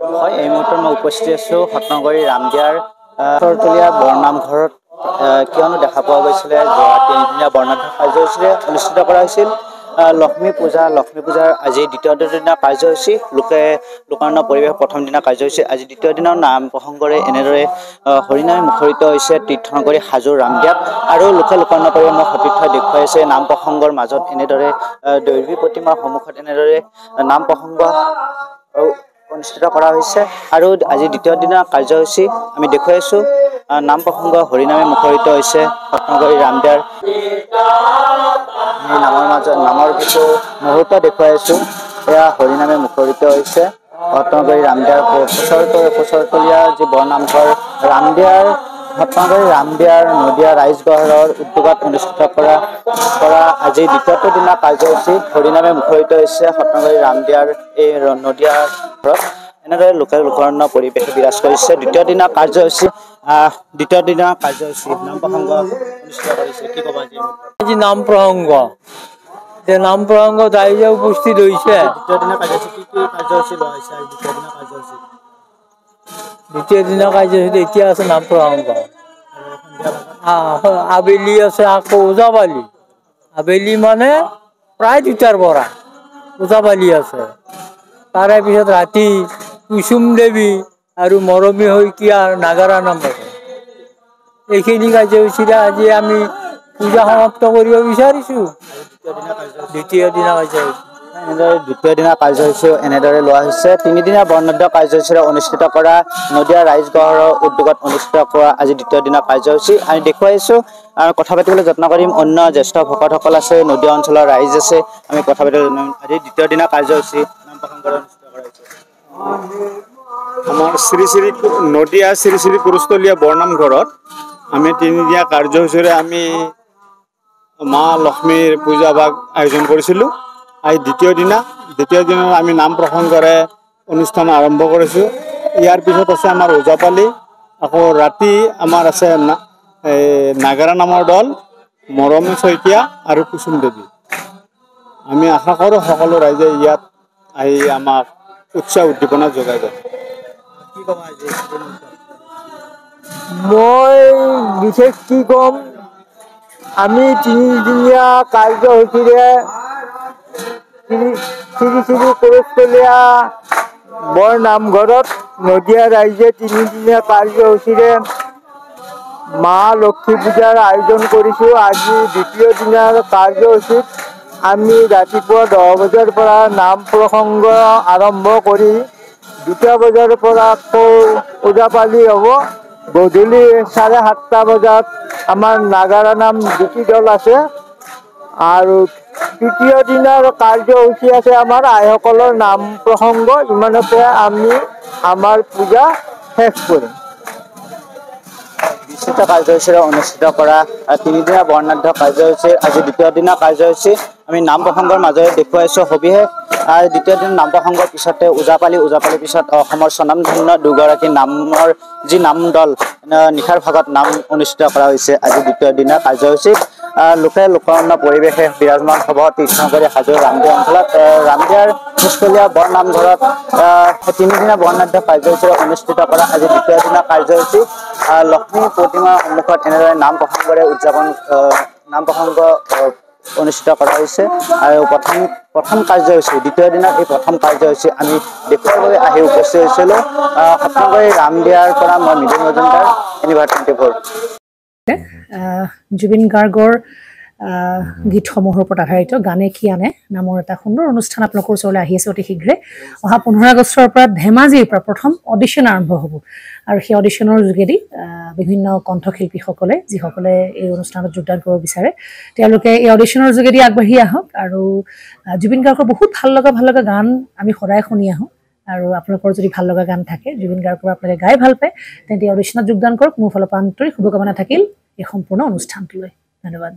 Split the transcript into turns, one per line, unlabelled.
হয় এই মুহূৰ্তত মই উপস্থিত আছোঁ সত্নগুৰি ৰামদিয়াৰ চৰতলীয়া বৰনামঘৰত কিয়নো দেখা পোৱা গৈছিলে যোৱা তিনিদিনীয়া বৰ্ণাঢ্য কাৰ্যসূচীৰে অনুষ্ঠিত কৰা হৈছিল। লক্ষ্মী পূজা লক্ষ্মী পূজাৰ আজি দ্বিতীয় দিনা কাৰ্যসূচী। লোকে লোকাৰণ্য পৰিৱেশ প্ৰথম দিনা কাৰ্যসূচী। আজি দ্বিতীয় দিনৰ নাম প্ৰসংগৰে এনেদৰে হৰিনামে মুখৰিত হৈছে তীৰ্থনগৰী হাজোৰ ৰামদিয়াত। আৰু লোকে লোকাৰণ্য পৰিৱেশৰ সতীৰ্থ দেখুৱাইছে নাম প্ৰসংগৰ মাজত এনেদৰে দৈৱী প্ৰতিমাৰ সন্মুখত এনেদৰে নাম প্ৰসংগ অনুষ্ঠিত কৰা হৈছে আৰু আজি দ্বিতীয় দিনৰ কাৰ্যসূচী আমি দেখুৱাইছোঁ নাম প্ৰসংগ হৰিনামে মুখৰিত হৈছে। ৰত্নগৰী ৰামদেৰ নামৰ মাজত নামৰ কিছু মুহূৰ্ত দেখুৱাইছোঁ এয়া হৰিনামে মুখৰিত হৈছে। ৰত্নগৰী ৰামদিয়াৰ কোচৰতলীয়া যি বৰনামঘৰ ৰামদিয়াৰ ৰত্নগৰী ৰামদিয়াৰ নদীয়া ৰাইজগড়ৰ উদ্যোগত অনুষ্ঠিত কৰা কৰা আজি দ্বিতীয়টো দিনা কাৰ্যসূচী হৰিনামে মুখৰিত হৈছে ৰত্নগৰী ৰামদিয়াৰ এই নদীয়া ঘৰত। এনেদৰে লোকেল লোকৰণ্য পৰিৱেশে বিৰাজ কৰিছে। দ্বিতীয় দিনা কাৰ্যসূচী দ্বিতীয় দিনা কাৰ্যসূচী নাম প্ৰসংগ অনুষ্ঠিত কৰিছে। কি ক'বা
আজি? নাম প্ৰসংগ। যে নাম প্ৰসংগ ৰাইজে উপস্থিত হৈছে।
দ্বিতীয় দিনা কাৰ্যসূচী কি কি কাৰ্যসূচী লোৱা হৈছে আৰু দ্বিতীয় দিনা কাৰ্যসূচী।
দ্বিতীয় দিনা কাৰ্যসূচী এতিয়া আছে নাম প্ৰসংগ। আবেলি আছে আকৌ ওজাপালি আবেলি মানে প্ৰায় দুটাৰ পৰা ওজাপালি আছে। তাৰে পিছত ৰাতি কুসুম দেৱী আৰু মৰমী শইকীয়াৰ নাগাৰা নাম। এইখিনি কাৰ্যসূচীৰে আজি আমি পূজা সমাপ্ত কৰিব বিচাৰিছোঁ। দ্বিতীয় দিনা কাৰ্যসূচী।
এনেদৰে দ্বিতীয় দিনা কাৰ্যসূচী এনেদৰে লোৱা হৈছে। তিনিদিনীয়া বৰ্ণাঢ্য কাৰ্যসূচীৰে অনুষ্ঠিত কৰা নদীয়া ৰাইজগড়ৰ উদ্যোগত অনুষ্ঠিত কৰা আজি দ্বিতীয় দিনা কাৰ্যসূচী। আমি দেখুৱাইছোঁ আৰু কথা পাতিবলৈ যত্ন কৰিম। অন্য জ্যেষ্ঠ ভকতসকল আছে নদীয়া অঞ্চলৰ ৰাইজ আছে। আমি কথা পাতিবলৈ আজি দ্বিতীয় দিনা কাৰ্যসূচী
আমাৰ শ্ৰী শ্ৰী নদীয়া শ্ৰী শ্ৰী পুৰুষতলীয়া বৰনামঘৰত আমি তিনিদিনীয়া কাৰ্যসূচীৰে আমি মা লক্ষ্মীৰ পূজা ভাগ আয়োজন কৰিছিলোঁ। আজি দ্বিতীয় দিনা দ্বিতীয় দিনত আমি নাম প্ৰসংগৰে অনুষ্ঠান আৰম্ভ কৰিছোঁ। ইয়াৰ পিছত আছে আমাৰ ওজাপালি আকৌ ৰাতি আমাৰ আছে এই নাগাৰা নামৰ দল মৰমী শইকীয়া আৰু কুসুম দেৱী। আমি আশা কৰোঁ সকলো ৰাইজে ইয়াত আহি আমাক উৎসাহ উদ্দীপনা যোগাই দিয়ে
মই বিশেষ কি ক'ম? আমি তিনিদিনীয়া কাৰ্যসূচীৰে শ্ৰী শ্ৰী কৰস্থলীয়া বৰ নামঘৰত নদীয়া ৰাইজে তিনিদিনীয়া কাৰ্যসূচীৰে মা লক্ষ্মী পূজাৰ আয়োজন কৰিছোঁ আজি দ্বিতীয় দিনাৰ কাৰ্যসূচীত আমি ৰাতিপুৱা দহ বজাৰ পৰা নাম প্ৰসংগ আৰম্ভ কৰি দুটা বজাৰ পৰা আকৌ ওজাপালি হ'ব গধূলি চাৰে সাতটা বজাত আমাৰ নাগাৰা নাম জ্যোতি দল আছে আৰু তৃতীয় দিনৰ কাৰ্যসূচী আছে আমাৰ আইসকলৰ নাম প্ৰসংগ ইমানতে আমি আমাৰ পূজা শেষ কৰিম।
বিস্তৃত কাৰ্যসূচীৰে অনুষ্ঠিত কৰা তিনিদিনীয়া বৰ্ণাঢ্য কাৰ্যসূচীৰ আজি দ্বিতীয় দিনা কাৰ্যসূচী। আমি নাম প্ৰসংগৰ মাজেৰে দেখুৱাইছোঁ সবিশেষ। দ্বিতীয় দিন নাম প্ৰসংগৰ পিছতে ওজাপালি ওজাপালিৰ পিছত অসমৰ স্বনামধন্য দুগৰাকী নামৰ যি নাম দল নিশাৰ ভাগত নাম অনুষ্ঠিত কৰা হৈছে আজি দ্বিতীয় দিনা কাৰ্যসূচীত। লোকে লোকৰণ্য পৰিৱেশে বিৰাজমান হ'ব তীৰ্থনগৰী হাজোৰ ৰামদিয়া অঞ্চলত। ৰামদিয়াৰ মুস্কলীয়া বৰ নামঘৰত তিনিদিনীয়া বৰ্ণাঢ্য কাৰ্যসূচীৰে অনুষ্ঠিত কৰা আজি দ্বিতীয় দিনা কাৰ্যসূচী। লক্ষ্মী প্ৰতিমাৰ সন্মুখত এনেদৰে নাম প্ৰসংগৰে উদযাপন নাম প্ৰসংগ অনুষ্ঠিত কৰা হৈছে। আৰু প্ৰথম প্ৰথম কাৰ্যসূচী দ্বিতীয় দিনৰ এই প্ৰথম কাৰ্যসূচী আমি দেখুৱাৰ আহি উপস্থিত হৈছিলোঁ। সত্ৰগুৰি ৰামদিয়াৰ পৰা মই মৃদুল মজুমদাৰ এনিভাৰ টুৱেণ্টি ফ'ৰ।
জুবিন গাৰ্গৰ গীতসমূহৰ ওপৰত আধাৰিত গানে কি আনে নামৰ এটা সুন্দৰ অনুষ্ঠান আপোনালোকৰ ওচৰলৈ আহি আছে অতি শীঘ্ৰে। অহা পোন্ধৰ আগষ্টৰ পৰা ধেমাজিৰ পৰা প্ৰথম অডিশ্যন আৰম্ভ হ'ব। আৰু সেই অডিশ্যনৰ যোগেদি বিভিন্ন কণ্ঠশিল্পীসকলে যিসকলে এই অনুষ্ঠানত যোগদান কৰিব বিচাৰে তেওঁলোকে এই অডিশ্যনৰ যোগেদি আগবাঢ়ি আহক। আৰু জুবিন গাৰ্গৰ বহুত ভাল লগা ভাল লগা গান আমি সদায় শুনি আহোঁ। আৰু আপোনালোকৰ যদি ভাল লগা গান থাকে জুবিন গাৰ্গৰ আপোনালোকে গাই ভাল পায় তেন্তে অডিশ্যনত যোগদান কৰক। মোৰ ফালৰ পৰা আন্তৰিক শুভকামনা থাকিল। এই সম্পূৰ্ণ অনুষ্ঠানটোলৈ ধন্যবাদ।